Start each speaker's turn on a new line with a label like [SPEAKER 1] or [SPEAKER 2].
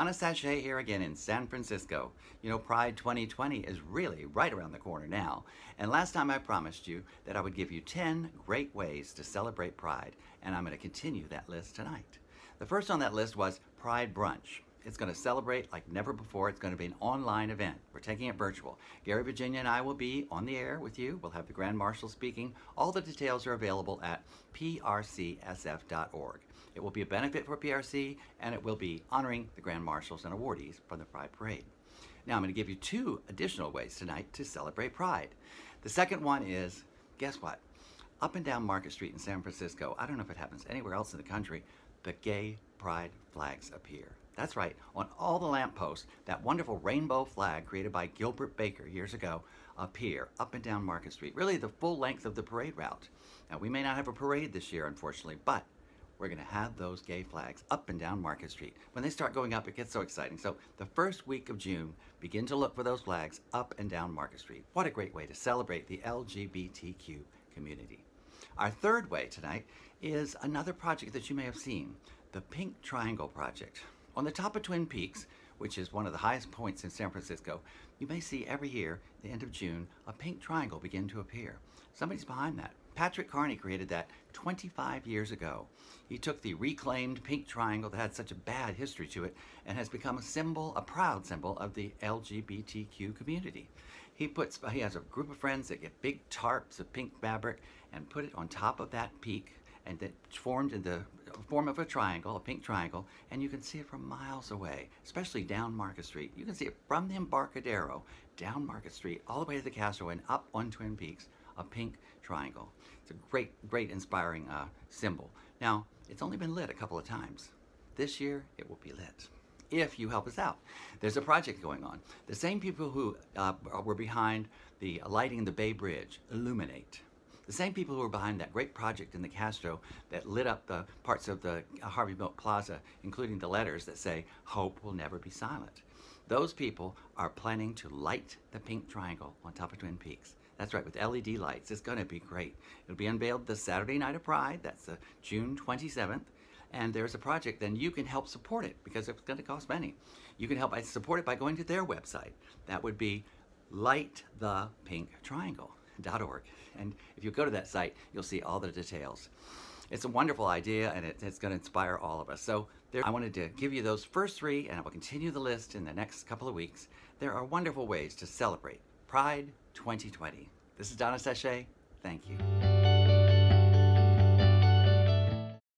[SPEAKER 1] Donna Sachet here again in San Francisco. You know, Pride 2020 is really right around the corner now. And last time I promised you that I would give you 10 great ways to celebrate Pride, and I'm going to continue that list tonight. The first on that list was Pride Brunch. It's going to celebrate like never before. It's going to be an online event. We're taking it virtual. Gary, Virginia, and I will be on the air with you. We'll have the Grand Marshal speaking. All the details are available at prcsf.org. It will be a benefit for PRC, and it will be honoring the Grand Marshals and awardees from the Pride Parade. Now, I'm going to give you two additional ways tonight to celebrate Pride. The second one is, guess what? Up and down Market Street in San Francisco, I don't know if it happens anywhere else in the country, the gay pride flags appear. That's right, on all the lampposts, that wonderful rainbow flag created by Gilbert Baker years ago appear up and down Market Street, really the full length of the parade route. Now, we may not have a parade this year, unfortunately, but we're going to have those gay flags up and down Market Street. When they start going up, it gets so exciting. So the first week of June, begin to look for those flags up and down Market Street. What a great way to celebrate the LGBTQ community. Our third way tonight is another project that you may have seen, the Pink Triangle Project. On the top of Twin Peaks, which is one of the highest points in San Francisco, you may see every year, the end of June, a pink triangle begin to appear. Somebody's behind that. Patrick Carney created that 25 years ago. He took the reclaimed pink triangle that had such a bad history to it and has become a symbol, a proud symbol of the LGBTQ community. He puts, he has a group of friends that get big tarps of pink fabric and put it on top of that peak and that formed in the form of a triangle, a pink triangle, and you can see it from miles away, especially down Market Street. You can see it from the Embarcadero, down Market Street, all the way to the Castro and up on Twin Peaks, a pink triangle. It's a great, great inspiring uh, symbol. Now, it's only been lit a couple of times. This year, it will be lit if you help us out. There's a project going on. The same people who uh, were behind the lighting the Bay Bridge, Illuminate, the same people who were behind that great project in the Castro that lit up the parts of the Harvey Milk Plaza, including the letters that say, Hope will never be silent. Those people are planning to light the pink triangle on top of Twin Peaks. That's right, with LED lights. It's going to be great. It'll be unveiled the Saturday night of Pride. That's the June 27th. And there's a project, then you can help support it because it's going to cost money. You can help uh, support it by going to their website. That would be lightthepinktriangle.org. And if you go to that site, you'll see all the details. It's a wonderful idea and it, it's going to inspire all of us. So there, I wanted to give you those first three and I will continue the list in the next couple of weeks. There are wonderful ways to celebrate Pride 2020. This is Donna Sachet. Thank you.